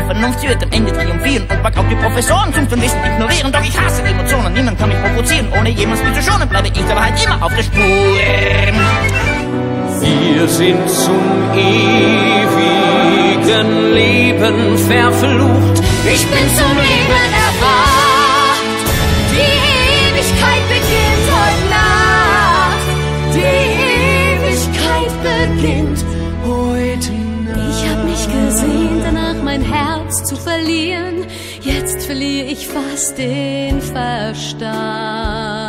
Vernunft wird am Ende triumphieren und mag auch die Professoren zum Wissen ignorieren. Doch ich hasse Emotionen, niemand kann mich provozieren. Ohne jemals mich zu schonen, bleibe ich aber halt immer auf der Spur. Wir sind zum ewigen Leben verflucht. Ich bin zum Leben erwacht. Die Ewigkeit beginnt heute Nacht. Die Ewigkeit beginnt Herz zu verlieren. Jetzt verliere ich fast den Verstand.